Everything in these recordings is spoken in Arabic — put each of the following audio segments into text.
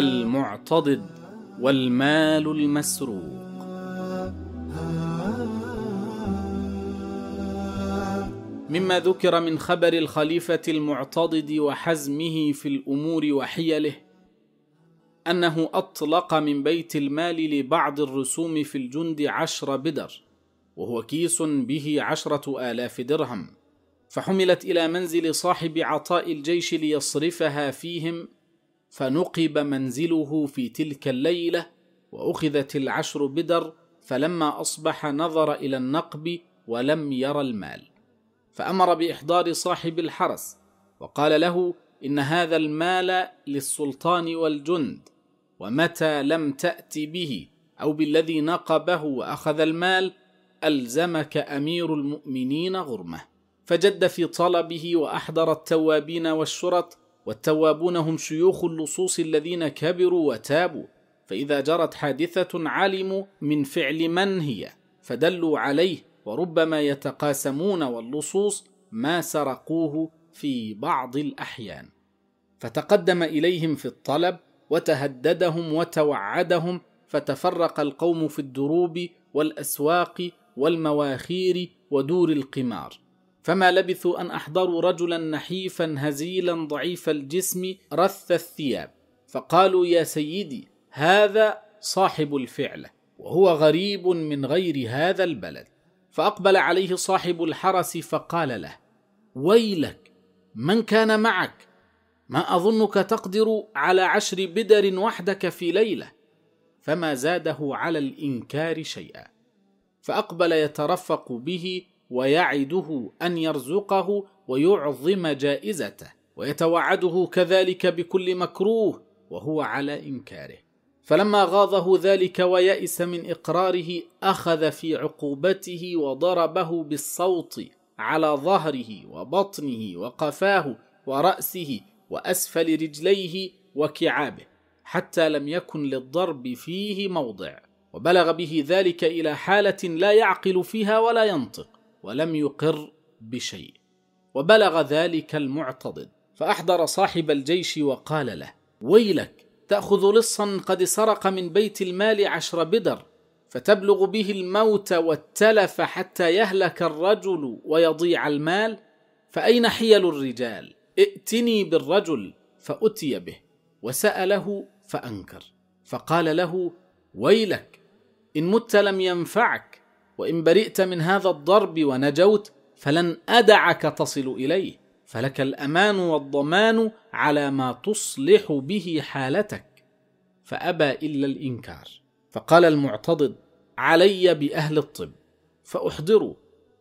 المعتضد والمال المسروق. مما ذكر من خبر الخليفة المعتضد وحزمه في الأمور وحيله أنه أطلق من بيت المال لبعض الرسوم في الجند عشر بدر وهو كيس به عشرة آلاف درهم فحملت إلى منزل صاحب عطاء الجيش ليصرفها فيهم فنقب منزله في تلك الليلة وأخذت العشر بدر فلما أصبح نظر إلى النقب ولم ير المال. فأمر بإحضار صاحب الحرس وقال له إن هذا المال للسلطان والجند ومتى لم تأت به أو بالذي نقبه وأخذ المال ألزمك أمير المؤمنين غرمة. فجد في طلبه وأحضر التوابين والشرط والتوابون هم شيوخ اللصوص الذين كبروا وتابوا فإذا جرت حادثة علموا من فعل من هي فدلوا عليه وربما يتقاسمون واللصوص ما سرقوه في بعض الأحيان. فتقدم إليهم في الطلب وتهددهم وتوعدهم فتفرق القوم في الدروب والأسواق والمواخير ودور القمار. فما لبثوا أن أحضروا رجلا نحيفا هزيلا ضعيف الجسم رث الثياب. فقالوا يا سيدي هذا صاحب الفعله وهو غريب من غير هذا البلد. فأقبل عليه صاحب الحرس فقال له ويلك من كان معك؟ ما أظنك تقدر على عشر بدر وحدك في ليلة. فما زاده على الإنكار شيئا. فأقبل يترفق به ويعده أن يرزقه ويعظم جائزته ويتوعده كذلك بكل مكروه وهو على إنكاره. فلما غاضه ذلك ويأس من إقراره أخذ في عقوبته وضربه بالصوت على ظهره وبطنه وقفاه ورأسه وأسفل رجليه وكعابه حتى لم يكن للضرب فيه موضع. وبلغ به ذلك إلى حالة لا يعقل فيها ولا ينطق. ولم يقر بشيء وبلغ ذلك المعتضد. فأحضر صاحب الجيش وقال له ويلك تأخذ لصا قد سرق من بيت المال عشر بدر فتبلغ به الموت والتلف حتى يهلك الرجل ويضيع المال فأين حيل الرجال؟ ائتني بالرجل فأتي به. وسأله فأنكر فقال له ويلك إن مت لم ينفعك وإن برئت من هذا الضرب ونجوت فلن أدعك تصل إليه فلك الأمان والضمان على ما تصلح به حالتك فأبى إلا الإنكار. فقال المعتضد علي بأهل الطب فأحضروا.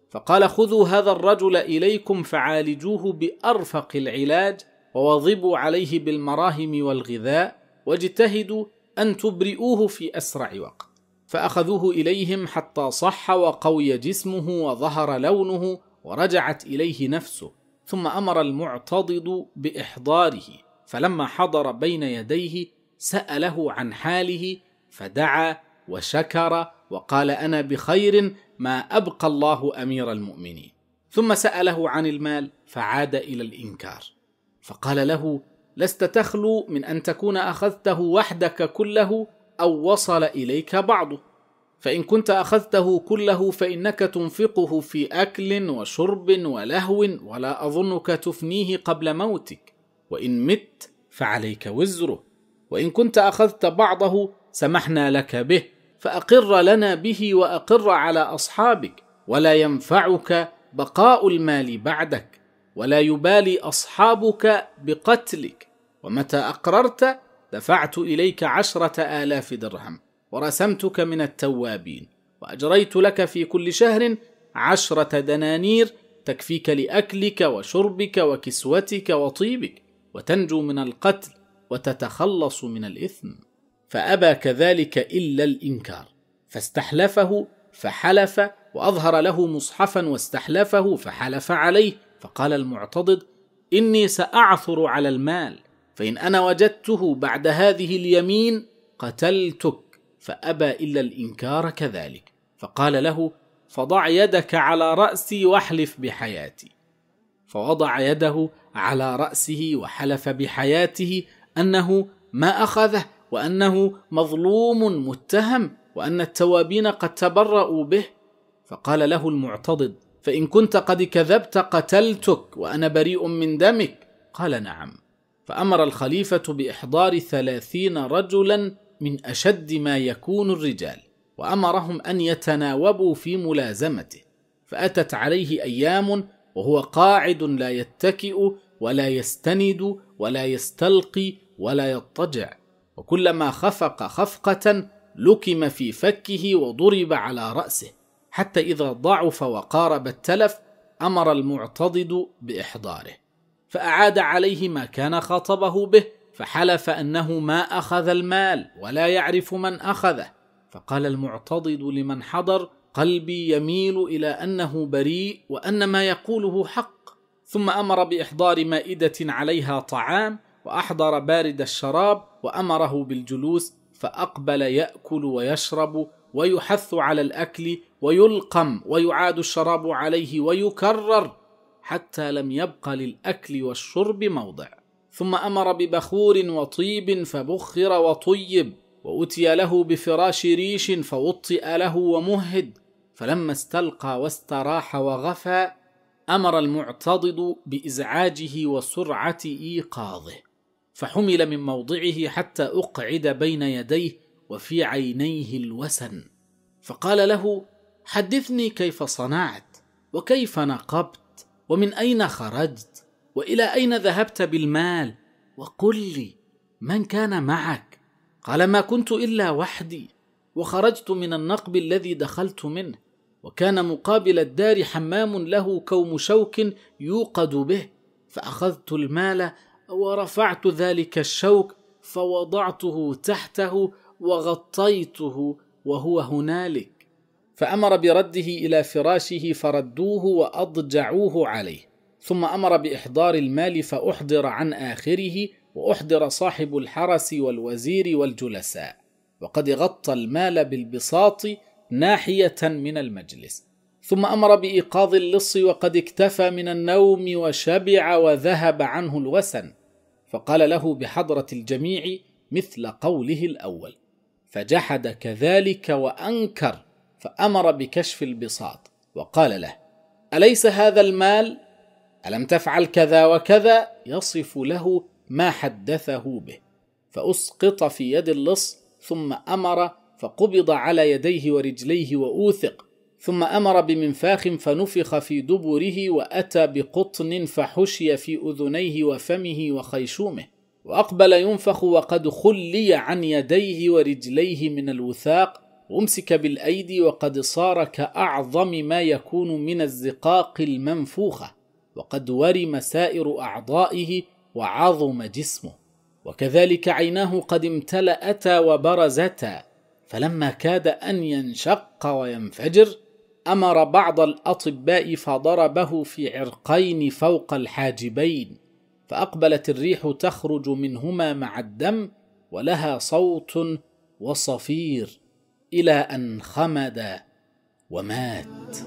فقال خذوا هذا الرجل إليكم فعالجوه بأرفق العلاج وواظبوا عليه بالمراهم والغذاء واجتهدوا أن تبرئوه في أسرع وقت. فأخذوه إليهم حتى صح وقوي جسمه وظهر لونه ورجعت إليه نفسه ثم أمر المعتضد بإحضاره فلما حضر بين يديه سأله عن حاله فدعا وشكر وقال أنا بخير ما أبقى الله أمير المؤمنين. ثم سأله عن المال فعاد إلى الإنكار فقال له لست تخلو من أن تكون أخذته وحدك كله أو وصل إليك بعضه فإن كنت أخذته كله فإنك تنفقه في أكل وشرب ولهو ولا أظنك تفنيه قبل موتك. وإن مت فعليك وزره. وإن كنت أخذت بعضه سمحنا لك به فأقر لنا به وأقر على أصحابك. ولا ينفعك بقاء المال بعدك ولا يبالي أصحابك بقتلك. ومتى أقررت دفعت إليك عشرة آلاف درهم ورسمتك من التوابين وأجريت لك في كل شهر عشرة دنانير تكفيك لأكلك وشربك وكسوتك وطيبك وتنجو من القتل وتتخلص من الإثم فأبى كذلك إلا الإنكار. فاستحلفه فحلف وأظهر له مصحفا واستحلفه فحلف عليه فقال المعتضد إني سأعثر على المال فإن أنا وجدته بعد هذه اليمين قتلتك فأبى إلا الإنكار كذلك. فقال له فضع يدك على رأسي واحلف بحياتي. فوضع يده على رأسه وحلف بحياته أنه ما أخذه وأنه مظلوم متهم وأن التوابين قد تبرأوا به. فقال له المعتضد فإن كنت قد كذبت قتلتك وأنا بريء من دمك. قال نعم. فأمر الخليفة بإحضار ثلاثين رجلا من أشد ما يكون الرجال وأمرهم أن يتناوبوا في ملازمته. فأتت عليه أيام وهو قاعد لا يتكئ ولا يستند ولا يستلقي ولا يضطجع. وكلما خفق خفقة لكم في فكه وضرب على رأسه. حتى إذا ضعف وقارب التلف أمر المعتضد بإحضاره. فأعاد عليه ما كان خاطبه به فحلف أنه ما أخذ المال ولا يعرف من أخذه. فقال المعتضد لمن حضر قلبي يميل إلى أنه بريء وأن ما يقوله حق. ثم أمر بإحضار مائدة عليها طعام وأحضر بارد الشراب وأمره بالجلوس فأقبل يأكل ويشرب ويحث على الأكل ويلقم ويعاد الشراب عليه ويكرر. حتى لم يبق للأكل والشرب موضع. ثم أمر ببخور وطيب فبخر وطيب وأتي له بفراش ريش فوطئ له ومهد. فلما استلقى واستراح وغفى أمر المعتضد بإزعاجه وسرعة إيقاظه. فحمل من موضعه حتى أقعد بين يديه وفي عينيه الوسن. فقال له حدثني كيف صنعت وكيف نقبت؟ ومن أين خرجت؟ وإلى أين ذهبت بالمال؟ وقل لي من كان معك؟ قال ما كنت إلا وحدي وخرجت من النقب الذي دخلت منه وكان مقابل الدار حمام له كوم شوك يوقد به فأخذت المال ورفعت ذلك الشوك فوضعته تحته وغطيته وهو هنالك. فأمر برده إلى فراشه فردوه وأضجعوه عليه. ثم أمر بإحضار المال فأحضر عن آخره وأحضر صاحب الحرس والوزير والجلساء. وقد غطى المال بالبساط ناحية من المجلس. ثم أمر بإيقاظ اللص وقد اكتفى من النوم وشبع وذهب عنه الوسن. فقال له بحضرة الجميع مثل قوله الأول فجحد كذلك وأنكر فأمر بكشف البساط وقال له أليس هذا المال؟ ألم تفعل كذا وكذا؟ يصف له ما حدثه به. فأسقط في يد اللص ثم أمر فقبض على يديه ورجليه وأوثق ثم أمر بمنفاخ فنفخ في دبره وأتى بقطن فحشي في أذنيه وفمه وخيشومه وأقبل ينفخ وقد خلي عن يديه ورجليه من الوثاق وامسك بالأيدي وقد صار كاعظم ما يكون من الزقاق المنفوخة وقد ورم سائر أعضائه وعظم جسمه. وكذلك عيناه قد امتلاتا وبرزتا فلما كاد أن ينشق وينفجر أمر بعض الأطباء فضربه في عرقين فوق الحاجبين فأقبلت الريح تخرج منهما مع الدم ولها صوت وصفير. إلى أن خمد ومات.